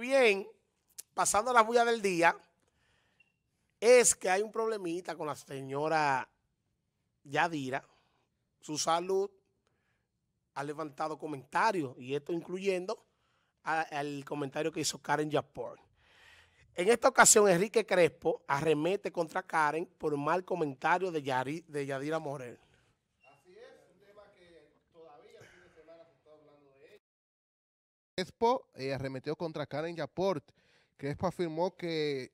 bien, pasando la bulla del día, es que hay un problemita con la señora Yadira. Su salud ha levantado comentarios, y esto incluyendo al comentario que hizo Karen Yapor. En esta ocasión, Enrique Crespo arremete contra Karen por mal comentario de, Yadira Morel. Así es, un tema que todavía el fin de semana se está hablando de él. Crespo eh, arremetió contra Karen Yaport. Crespo afirmó que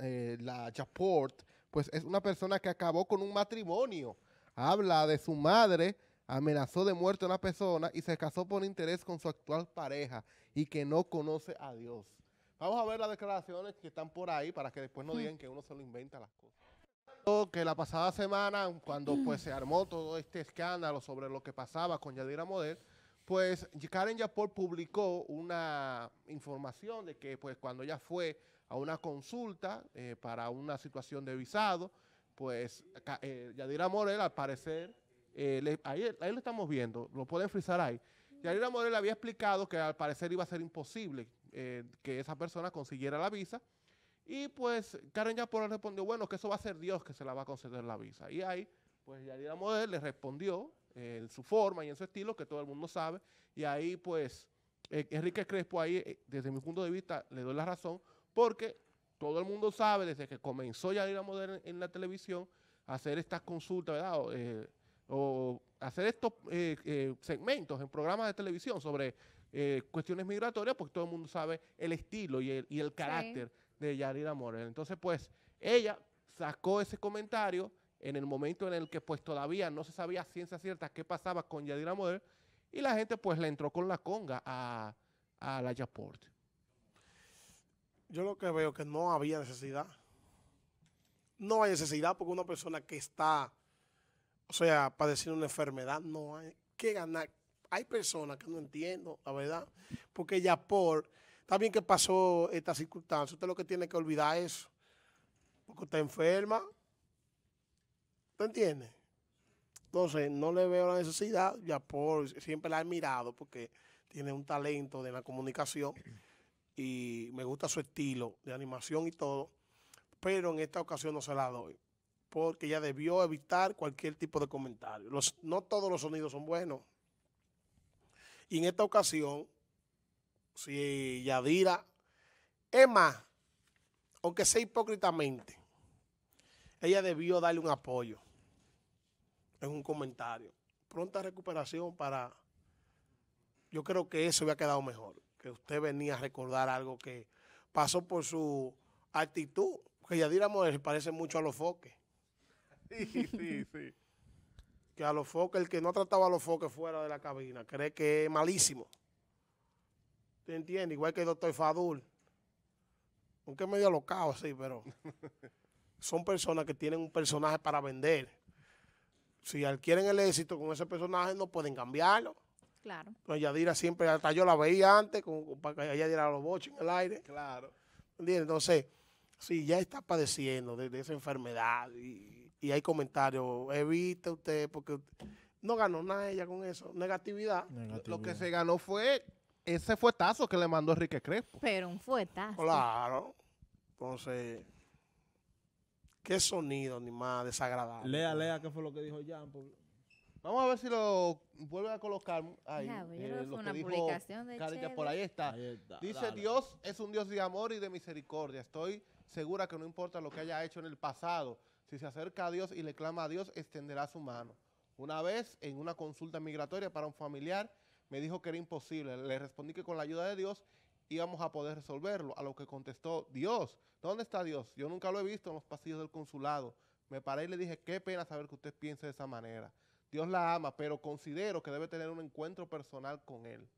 eh, la Yaport pues, es una persona que acabó con un matrimonio. Habla de su madre, amenazó de muerte a una persona y se casó por interés con su actual pareja y que no conoce a Dios. Vamos a ver las declaraciones que están por ahí para que después no digan que uno se lo inventa las cosas. Que la pasada semana, cuando pues se armó todo este escándalo sobre lo que pasaba con Yadira Model, pues Karen Yapor publicó una información de que pues cuando ella fue a una consulta eh, para una situación de visado, pues eh, Yadira Morel al parecer, eh, ahí, ahí, lo estamos viendo, lo pueden frisar ahí. Yadira Morel había explicado que al parecer iba a ser imposible que esa persona consiguiera la visa. Y pues Karen Yapor respondió, bueno, que eso va a ser Dios que se la va a conceder la visa. Y ahí, pues Yadira Model le respondió eh, en su forma y en su estilo, que todo el mundo sabe. Y ahí, pues, eh, Enrique Crespo ahí, desde mi punto de vista, le doy la razón, porque todo el mundo sabe, desde que comenzó Yadira Model en, la televisión, hacer estas consultas, ¿verdad? O, hacer estos segmentos en programas de televisión sobre eh, cuestiones migratorias, porque todo el mundo sabe el estilo y el, y el carácter de Yarira Morel. Entonces, pues, ella sacó ese comentario en el momento en el que pues todavía no se sabía ciencia cierta qué pasaba con Yadira Morel y la gente pues le entró con la conga a, a la Yaport. Yo lo que veo que no había necesidad. No hay necesidad porque una persona que está, o sea, padeciendo una enfermedad, no hay que ganar hay personas que no entiendo, la verdad, porque ya por, está bien que pasó esta circunstancia, usted lo que tiene que olvidar es, porque usted enferma, ¿te entiende? Entonces, no le veo la necesidad, ya por, siempre la he admirado porque tiene un talento de la comunicación y me gusta su estilo de animación y todo, pero en esta ocasión no se la doy porque ella debió evitar cualquier tipo de comentario. no todos los sonidos son buenos. Y en esta ocasión, si Yadira, es más, aunque sea hipócritamente, ella debió darle un apoyo en un comentario. Pronta recuperación para... Yo creo que eso había quedado mejor, que usted venía a recordar algo que pasó por su actitud, que Yadira Morel parece mucho a los foques. Sí, sí, sí que a los foques, el que no trataba a los foques fuera de la cabina, cree que es malísimo. ¿Te entiendes? Igual que el doctor Fadul. Aunque medio alocado así, pero son personas que tienen un personaje para vender. Si adquieren el éxito con ese personaje, no pueden cambiarlo. Claro. Pues Yadira siempre, hasta yo la veía antes, para que ella diera los boches en el aire. Claro. ¿Entiendes? Entonces, si ya está padeciendo de, de esa enfermedad y y hay comentarios, evite usted, porque no ganó nada ella con eso, negatividad. Lo que se ganó fue ese fuetazo que le mandó Enrique Crespo. Pero un fuetazo. Claro. Entonces, qué sonido ni más desagradable. Lea, lea, qué fue lo que dijo Jan. Vamos a ver si lo vuelve a colocar ahí. Eh, lo una publicación de por ahí está. Dice, Dios es un Dios de amor y de misericordia. Estoy segura que no importa lo que haya hecho en el pasado, si se acerca a Dios y le clama a Dios, extenderá su mano. Una vez, en una consulta migratoria para un familiar, me dijo que era imposible. Le respondí que con la ayuda de Dios íbamos a poder resolverlo. A lo que contestó, Dios, ¿dónde está Dios? Yo nunca lo he visto en los pasillos del consulado. Me paré y le dije, qué pena saber que usted piense de esa manera. Dios la ama, pero considero que debe tener un encuentro personal con Él.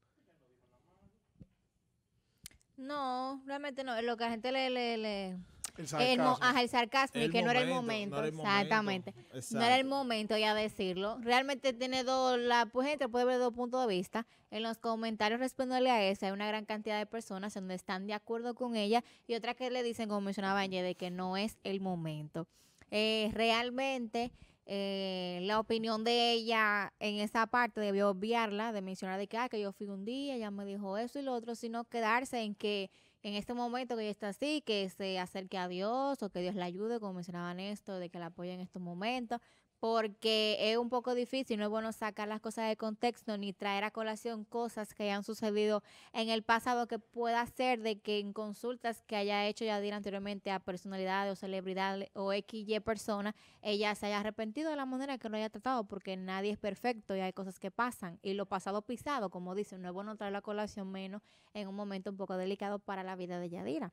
No, realmente no. Lo que a gente le, le el sarcasmo. El, sarcasmo y que no era el momento. Exactamente. No era el momento ya decirlo. Realmente tiene dos, la pues, gente puede ver dos puntos de vista. En los comentarios respondiéndole a esa hay una gran cantidad de personas donde están de acuerdo con ella y otras que le dicen, como mencionaba Anye, de que no es el momento. Eh, realmente eh, la opinión de ella en esa parte debió obviarla, de mencionar de que, ah, que yo fui un día, ella me dijo eso y lo otro, sino quedarse en que en este momento que ella está así, que se acerque a Dios o que Dios la ayude, como mencionaban esto, de que la apoye en estos momentos, porque es un poco difícil, no es bueno sacar las cosas de contexto ni traer a colación cosas que hayan sucedido en el pasado que pueda ser de que en consultas que haya hecho Yadir anteriormente a personalidades o celebridades o XY personas, ella se haya arrepentido de la manera que lo haya tratado, porque nadie es perfecto y hay cosas que pasan. Y lo pasado pisado, como dicen, no es bueno traer la colación menos en un momento un poco delicado para la vida de Yadira.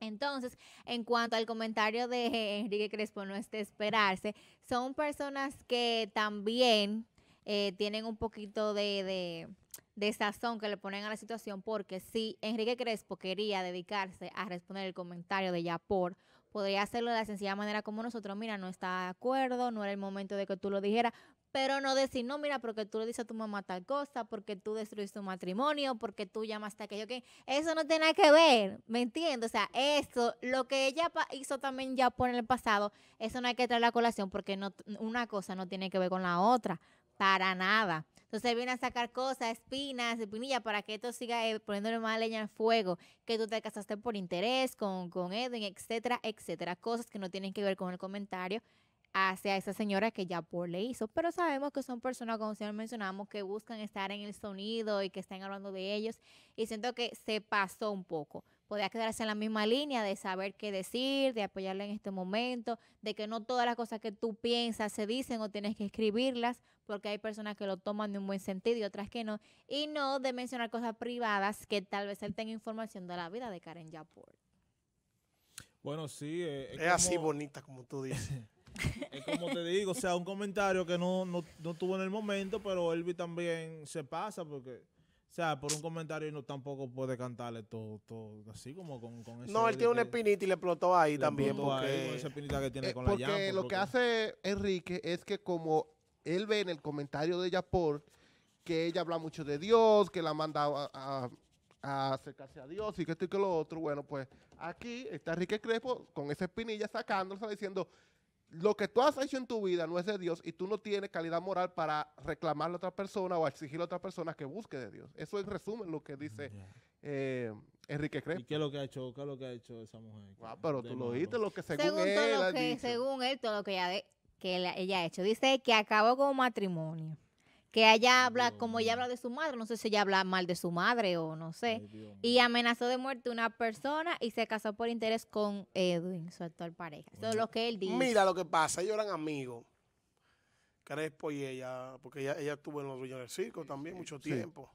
Entonces, en cuanto al comentario de Enrique Crespo, no es de esperarse, son personas que también eh, tienen un poquito de, de, sazón que le ponen a la situación, porque si Enrique Crespo quería dedicarse a responder el comentario de Yapor, podría hacerlo de la sencilla manera como nosotros, mira, no está de acuerdo, no era el momento de que tú lo dijeras, pero no decir, no, mira, porque tú le dices a tu mamá tal cosa, porque tú destruiste tu matrimonio, porque tú llamaste a aquello que... Eso no tiene nada que ver, ¿me entiendes? O sea, eso, lo que ella hizo también ya por el pasado, eso no hay que traer la colación porque no, una cosa no tiene que ver con la otra, para nada. Entonces viene a sacar cosas, espinas, espinillas, para que esto siga eh, poniéndole más leña al fuego, que tú te casaste por interés con, con Edwin, etcétera, etcétera. Cosas que no tienen que ver con el comentario hacia esa señora que ya por le hizo, pero sabemos que son personas, como siempre mencionamos, que buscan estar en el sonido y que están hablando de ellos y siento que se pasó un poco. Podría quedarse en la misma línea de saber qué decir, de apoyarle en este momento, de que no todas las cosas que tú piensas se dicen o tienes que escribirlas, porque hay personas que lo toman de un buen sentido y otras que no, y no de mencionar cosas privadas que tal vez él tenga información de la vida de Karen Yapor. Bueno, sí. Eh, es, así bonita como tú dices. es como te digo, o sea, un comentario que no, no, no tuvo en el momento, pero Elvis también se pasa porque... O sea, por un comentario no tampoco puede cantarle todo, todo así como con, con ese No, él tiene una espinita y le explotó ahí también. porque... esa espinita que tiene eh, con la Porque lo que hace Enrique es que como él ve en el comentario de Yapor que ella habla mucho de Dios, que la manda a, a, acercarse a Dios y que esto y que lo otro, bueno, pues aquí está Enrique Crespo con esa espinilla sacándose diciendo lo que tú has hecho en tu vida no es de Dios y tú no tienes calidad moral para reclamarle a otra persona o exigirle a otra persona que busque de Dios. Eso es resumen lo que dice eh, Enrique Crespo. ¿Y qué es lo que ha hecho, qué es lo que ha hecho esa mujer? Ah, pero tú lo oíste, lo que según, él todo lo que, Según él, todo lo que ella, que ella ha hecho. Dice que acabó con matrimonio que ella habla, como ella habla de su madre, no sé si ella habla mal de su madre o no sé, y amenazó de muerte a una persona y se casó por interés con Edwin, su actual pareja. Eso es lo que él dice. Mira lo que pasa, ellos eran amigos, Crespo y ella, porque ella, ella estuvo en los dueños del circo también mucho tiempo.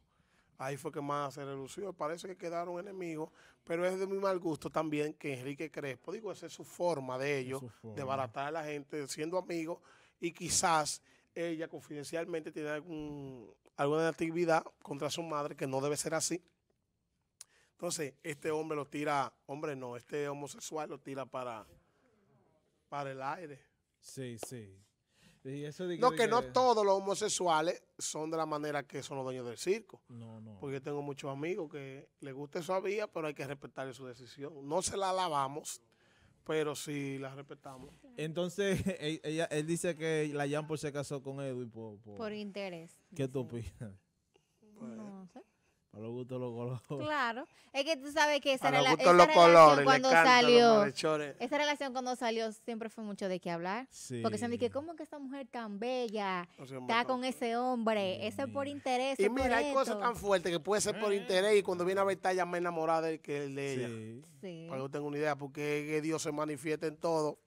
Ahí fue que más se relució. Parece que quedaron enemigos, pero es de muy mal gusto también que Enrique Crespo, digo, esa es su forma de ellos, de baratar a la gente siendo amigos y quizás ella confidencialmente tiene algún, alguna actividad contra su madre que no debe ser así. Entonces, este hombre lo tira, hombre no, este homosexual lo tira para, para el aire. Sí, sí. no, que, no todos los homosexuales son de la manera que son los dueños del circo. No, no. Porque yo tengo muchos amigos que les gusta esa vía, pero hay que respetar su decisión. No se la alabamos, pero sí la respetamos. Entonces, ella, él dice que la Jan por se casó con Edwin por, por, interés. ¿Qué tú opinas? no sé. Para los gustos los colores. Claro. Es que tú sabes que esa, rela esa relación cuando salió, esa relación cuando salió siempre fue mucho de qué hablar. Porque se me dice, ¿cómo que esta mujer tan bella está con ese hombre? Ese es por interés. Y mira, hay cosas tan fuertes que puede ser por interés y cuando viene a ver está ya más enamorada de, que de ella. Sí. Para que yo tenga una idea, porque Dios se manifiesta en todo